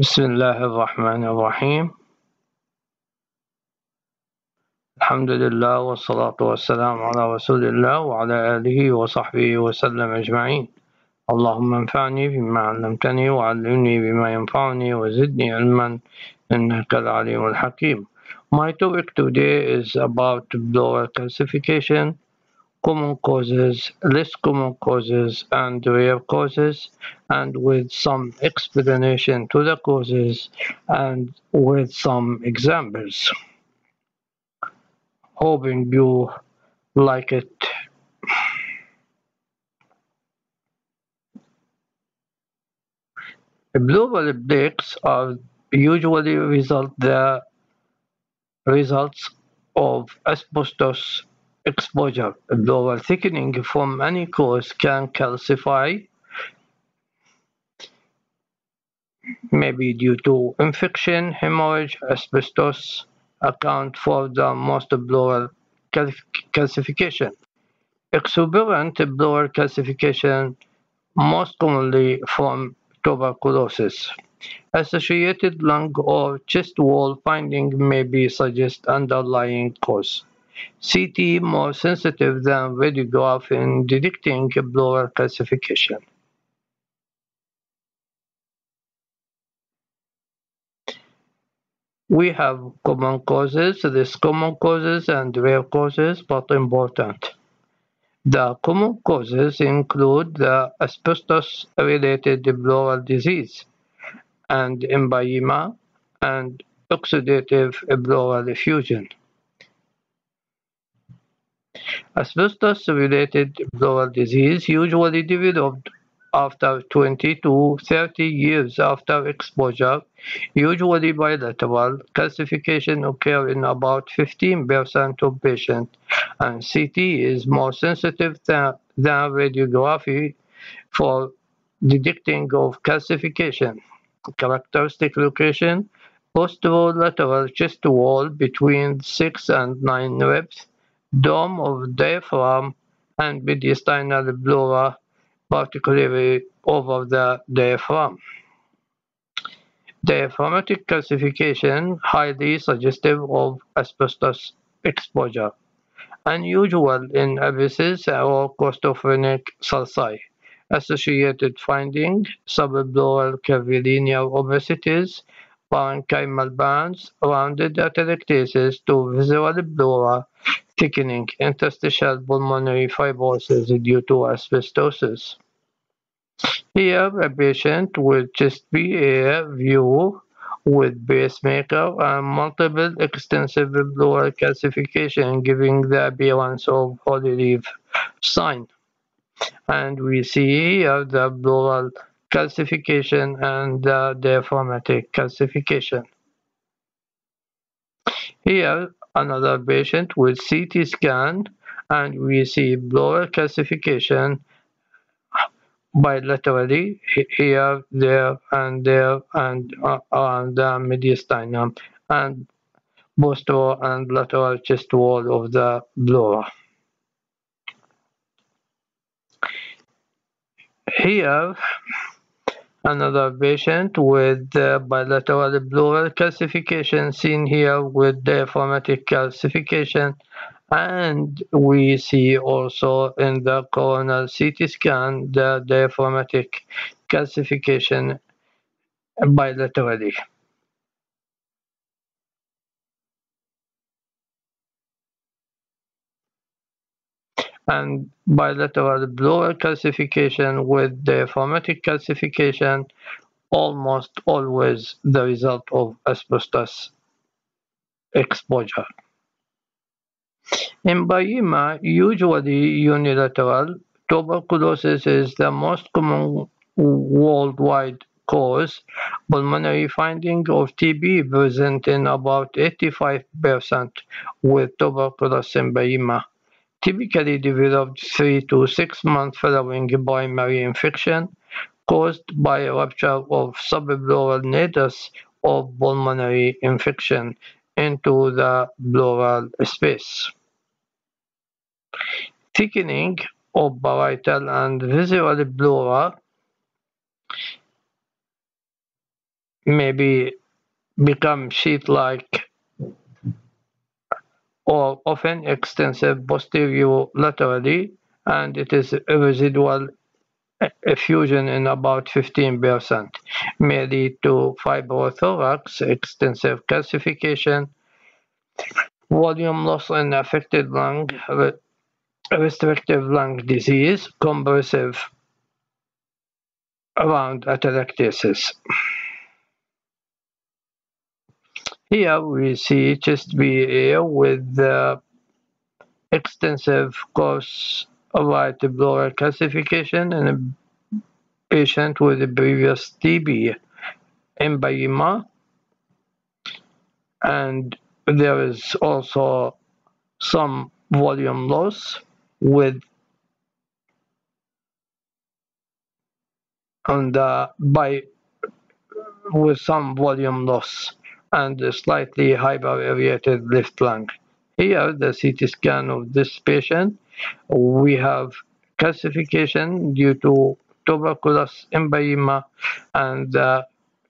بسم الله الرحمن الرحيم. الحمد لله والصلاة والسلام على رسول الله وعلى آله وصحبه وسلم أجمعين. اللهم انفعني بما علمتني وعلمني بما ينفعني وزدني علما إنك العليم الحكيم. My topic today is about blower calcification common causes, less common causes, and rare causes, and with some explanation to the causes and with some examples. Hoping you like it. Pleural plaques are usually result the results of asbestos exposure. Pleural thickening from any cause can calcify, maybe due to infection, hemorrhage, asbestos, account for the most pleural calcification. Exuberant pleural calcification most commonly from tuberculosis. Associated lung or chest wall finding may be suggest underlying cause. CT more sensitive than radiograph in detecting pleural calcification. We have common causes, these common causes and rare causes, but important. The common causes include the asbestos-related pleural disease and empyema and exudative pleural effusion. Asbestos-related pleural disease usually developed after 20 to 30 years after exposure, usually bilateral. Calcification occurs in about 15% of patients, and CT is more sensitive than, than radiography for detecting of calcification. Characteristic location, posterolateral chest wall between 6 and 9 ribs, dome of diaphragm, and mediastinal pleura particularly over the diaphragm. Diaphragmatic calcification highly suggestive of asbestos exposure. Unusual in apices or costophrenic sulci. Associated finding subpleural curvilinear opacities, parenchymal bands, rounded atelectasis to visceral pleural thickening interstitial pulmonary fibrosis due to asbestosis. Here, a patient with chest PA view with pacemaker and multiple extensive pleural calcification giving the appearance of holly leaf sign. And we see here the pleural calcification and the diaphragmatic calcification. Here, another patient with CT scan, and we see pleural calcification bilaterally here, there, and there, and uh, on the mediastinum, and both posterior and lateral chest wall of the pleura. Here, Another patient with bilateral pleural calcification seen here with the diaphragmatic calcification and we see also in the coronal CT scan the diaphragmatic calcification bilaterally. And bilateral pleural calcification with the diaphragmatic calcification almost always the result of asbestos exposure. Empyema usually unilateral. Tuberculosis is the most common worldwide cause. Pulmonary finding of TB present in about 85% with tuberculosis empyema typically developed three to six months following primary infection caused by a rupture of subpleural nidus or pulmonary infection into the pleural space. Thickening of parietal and visceral pleura maybe become sheet-like or often extensive posterior laterally and it is a residual effusion in about 15% may lead to fibrothorax, extensive calcification, volume loss in affected lung, restrictive lung disease, compressive around atelectasis. Here we see chest with the extensive course of right pleural calcification in a patient with a previous TB empyema and there is also some volume loss with the by with some volume loss and a slightly hyper-aerated left lung. Here, the CT scan of this patient, we have calcification due to tuberculous empyema, and the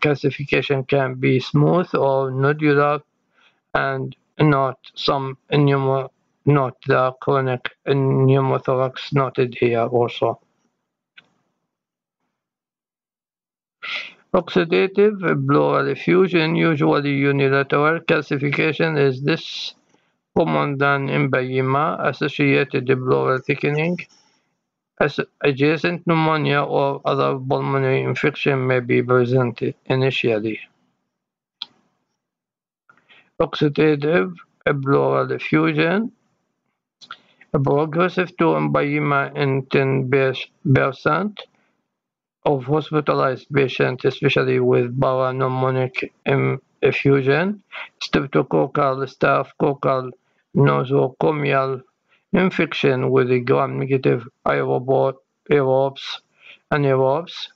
calcification can be smooth or nodular, and not some pneumo, not the chronic pneumothorax noted here also. Exudative pleural effusion, usually unilateral calcification, is this common than empyema, associated pleural thickening. As adjacent pneumonia or other pulmonary infection may be presented initially. Exudative pleural effusion, progressive to empyema in 10% of hospitalized patients, especially with parapneumonic effusion, streptococcal, staphylococcal, nosocomial infection with a gram-negative aerobes, anaerobes,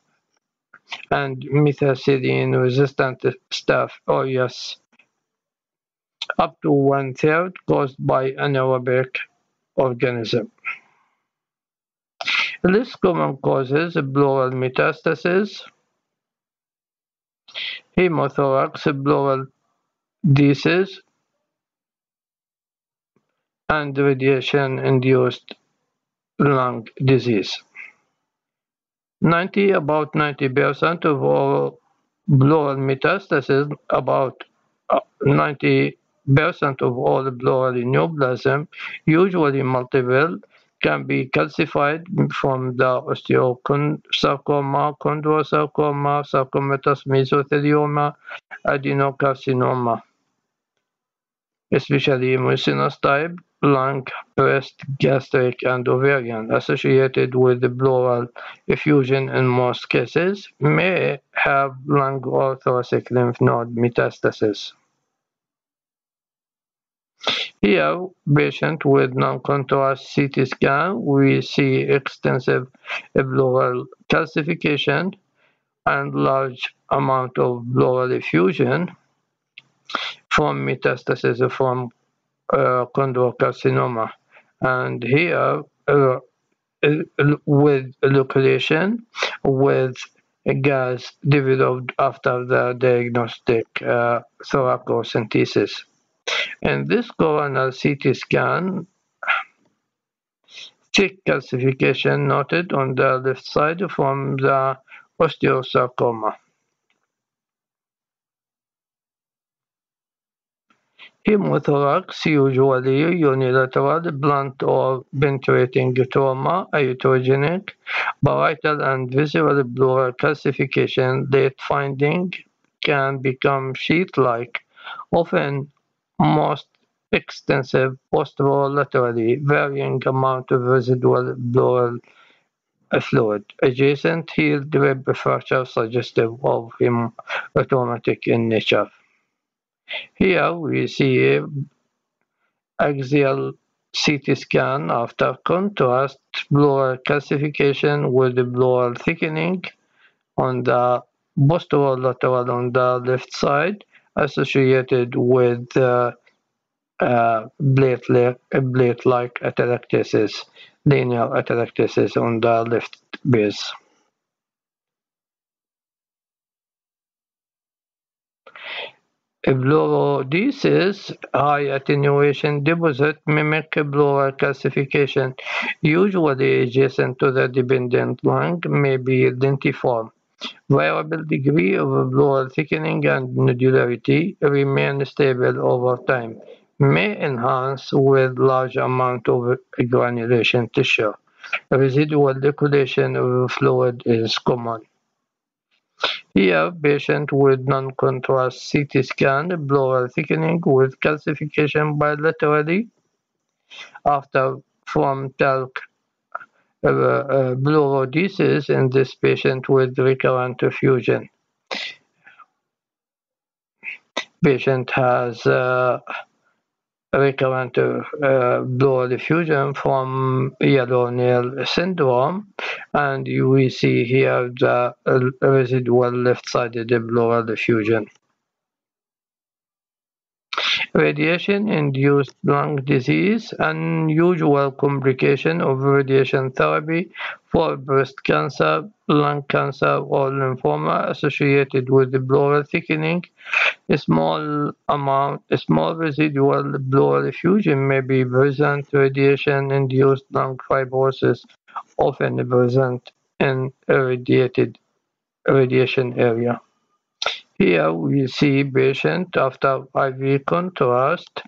and methicillin-resistant staph oh, aureus, up to one-third caused by anaerobic organism. Less common causes pleural metastasis, hemothorax, pleural disease, and radiation-induced lung disease. 90 about 90 percent of all pleural metastasis, about uh, 90 percent of all pleural neoplasm, usually multiple, can be calcified from the osteosarcoma, chondrosarcoma, sarcomatous mesothelioma, adenocarcinoma, especially mucinous type, lung, breast, gastric, and ovarian, associated with the pleural effusion in most cases, may have lung or thoracic lymph node metastasis. Here, patient with non-contrast CT scan, we see extensive pleural calcification and large amount of pleural effusion from metastasis from uh, chondrocarcinoma. And here, uh, with localization, with gas developed after the diagnostic uh, thoracocentesis. In this coronal CT scan, thick calcification noted on the left side from the osteosarcoma. Hemothorax, usually unilateral, blunt or penetrating trauma, iatrogenic, parietal and visceral pleural calcification, late finding can become sheet-like, often most extensive posterolaterally varying amount of residual pleural fluid. Adjacent healed rib fracture suggestive of hematomatic in nature. Here we see axial CT scan after contrast pleural calcification with the pleural thickening on the posterolateral on the left side associated with uh, uh, plate-like atelectasis, linear atelectasis on the left base. Pleurodesis, high attenuation deposit mimic pleural calcification, usually adjacent to the dependent lung, may be lentiform. Variable degree of pleural thickening and nodularity remain stable over time, may enhance with large amount of granulation tissue. Residual liquidation of fluid is common. Here, patient with non-contrast CT scan, pleural thickening with calcification bilaterally after from talc uh, uh, Pleurodesis in this patient with recurrent effusion. Patient has uh, recurrent uh, pleural effusion from yellow nail syndrome and you we see here the residual left-sided pleural effusion. Radiation-induced lung disease, unusual complication of radiation therapy for breast cancer, lung cancer, or lymphoma associated with the pleural thickening. A small amount, a small residual pleural effusion may be present. Radiation-induced lung fibrosis often present in irradiated radiation area. Here we see patient after IV contrast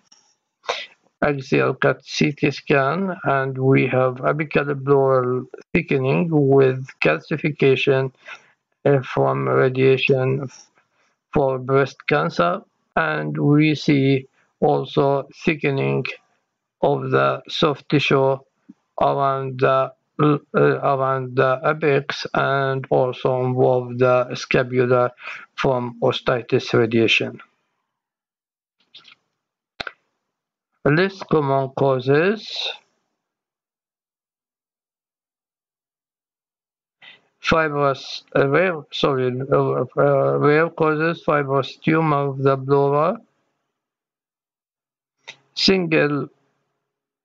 axial cut CT scan and we have apical pleural thickening with calcification from radiation for breast cancer and we see also thickening of the soft tissue around the around the apex and also involve the scapula from osteitis radiation. Less common causes fibrous uh, rare sorry uh, uh, rare causes fibrous tumor of the pleura single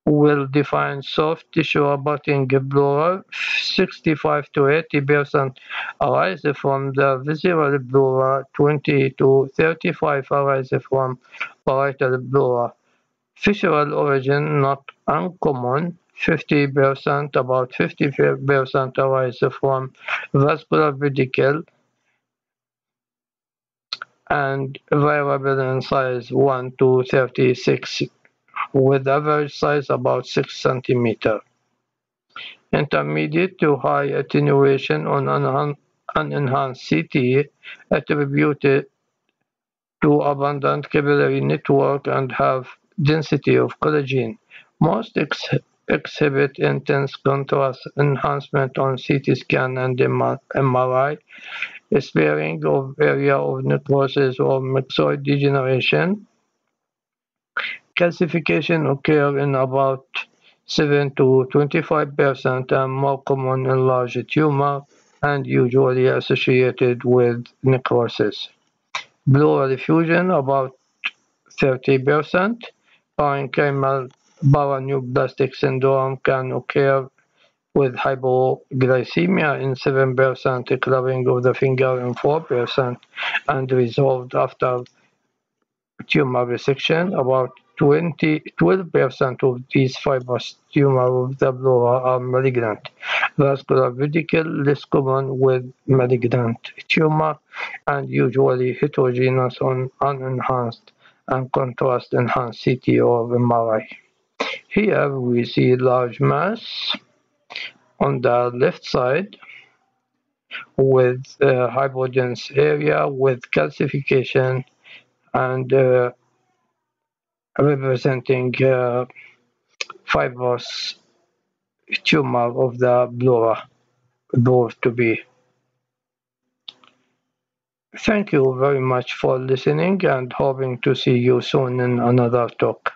will define soft tissue abutting pleura. 65 to 80 percent arise from the visceral pleura, 20 to 35 arise from parietal pleura. Fissural origin not uncommon. 50 percent, about 50 percent arise from vascular pedicle and variable in size 1 to 36 with average size about 6 cm. Intermediate to high attenuation on unenhanced CT attributed to abundant capillary network and have density of collagen. Most ex exhibit intense contrast enhancement on CT scan and MRI, sparing of area of necrosis or myxoid degeneration, calcification occur in about 7 to 25 percent and more common in large tumor and usually associated with necrosis. Pleural effusion about 30 percent. Parenchymal paraneoplastic syndrome can occur with hypoglycemia in 7 percent, clubbing of the finger in 4 percent, and resolved after tumor resection. About 20, 12% of these fibrous tumors of the pleura are malignant. Vascular pedicle less common with malignant tumor and usually heterogeneous on unenhanced and contrast enhanced CT or MRI. Here we see large mass on the left side with uh, area with calcification and uh, representing uh, fibrous tumor of the pleura proved to be. Thank you very much for listening and hoping to see you soon in another talk.